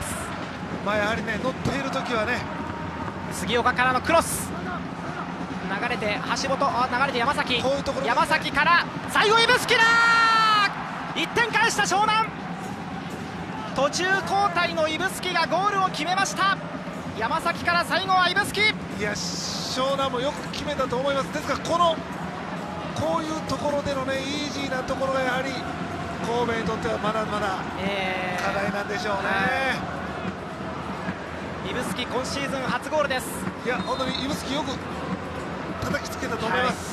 ます。まあやはりね乗っている時はね。杉岡からのクロス。流れて橋本あ流れて山崎。こういうところ山崎から最後指宿だ。1点返した湘南。途中交代の指宿がゴールを決めました。山崎から最後は指宿。いや湘南もよく決めたと思います。ですからこのこういうところでのねイージーなところがやはり神戸にとってはまだまだえー。課題なんでしょうね、指宿今シーズン初ゴールです。いや本当に指宿よく叩きつけたと思います、